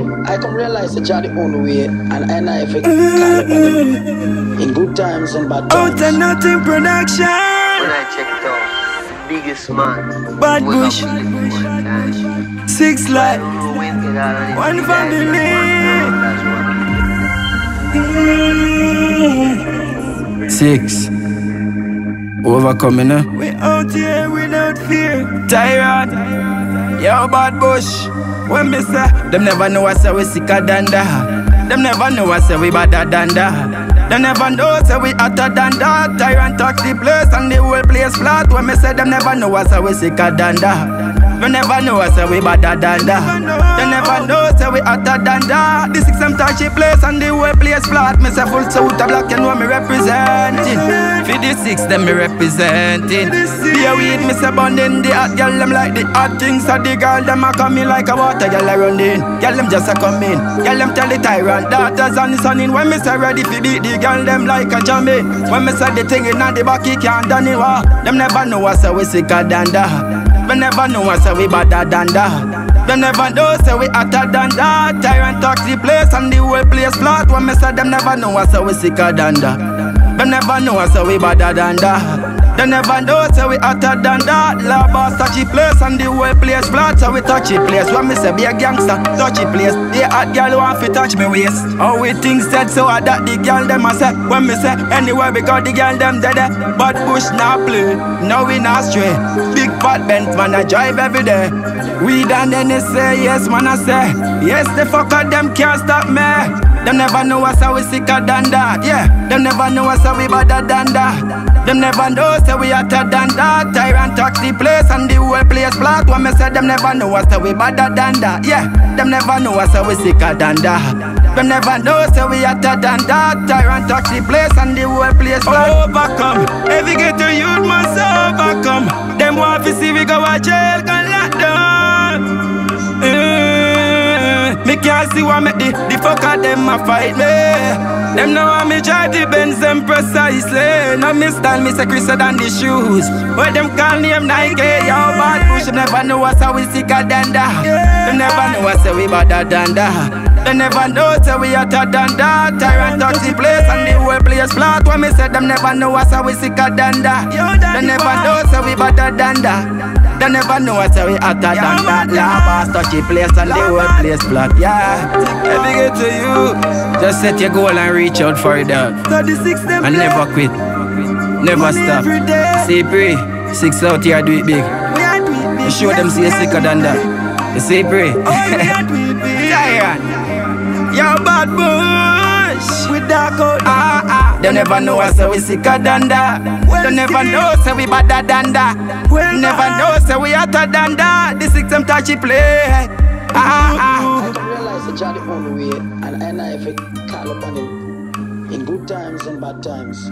I come realize that you're the only way, and I know if it call upon in good times and bad Out times. and nothing production. When I check it out, biggest man. Bad Wake Bush. with it one time. Six I light. don't know when get out of it. One family. just want that's one. Six. Overcoming, eh? We out here without fear. Tyyrant. Yo, bad bush. When me say, them never know I say we sicker than that. Them never know I say we badder than that. Them never know say we hotter than that. Tyyrant talk the place and the whole place flat. When me say them never know I say we sicker than that. They never know I say we better than that. You never know say we hotter than that. The six them touchy place and the whole place flat. Me say full suit of black, you know me representing. For the six them me representing. Be a weed, me say bonding the hot girl them like the hot things. So the girl them a come in like a water girl a run in. Girl them just a come in. Girl them tell the tyrant daughters and son in. When me say ready fi beat the girl them like a jammy. When me say the thing in the back he can't done it. Them never know I say we sicker than that. They never know I say we better than that. They never know say we hotter than that. Tyyrant talk the place and the whole place flat. When me say them never know I say we sicker than that. They never know I say we better than that. They never know say we hotter than that. La boss touchy place and the whole place flat. So we touchy place. When me say be a gangster, touchy place. The hot girl want fi touch me waist. How we things said so I that the girl them a say. When me say anywhere because the girl them dead. eh. But push not play, now we not stray. Big fat bent man I drive every day. We done then they say yes man I say. Yes the fucker them can't stop me. Them never know us how we sicker than that. Yeah, them never know us how we badder than that. Them never know say we hotter than that. Tyyrant tax the place and the whole place flat. When me say them never know us how we badder than that. Yeah, them never know us how we sicker than that. Them never know say we hotter than that. Tyyrant tax the place and the whole place. Overcome, every ghetto youth must overcome. Can't see what make the, the fucker them a fight me. Them know how me drive the Benz them precisely. Now me stand me say Christian than the shoes. But them call name Nike, yo bad push. Never know us how we sicker than that. Them never know us how we badder than that. They never know say we hotter than that. Tyyrant touch the place and the whole place flat. When me say them never know us how we sicker than that. They never know say we better than that. They never know us how we hotter than that. Lava touch the place and the whole place flat. Yeah, every get to you. Just set your goal and reach out for it, dog. And never quit. Never stop. Say pray. Six out here, do it big. You show them see sicker than that. You say pray. Tyyrant. Bad bush. With dark out. Ah, ah. They never know us, so we sicker than that. They never know, so we badder than that. Never know, so we hotter than that. The six them touchy play. Ah, ah. I come realize that you're the only way, and I know if it call upon him in good times and bad times.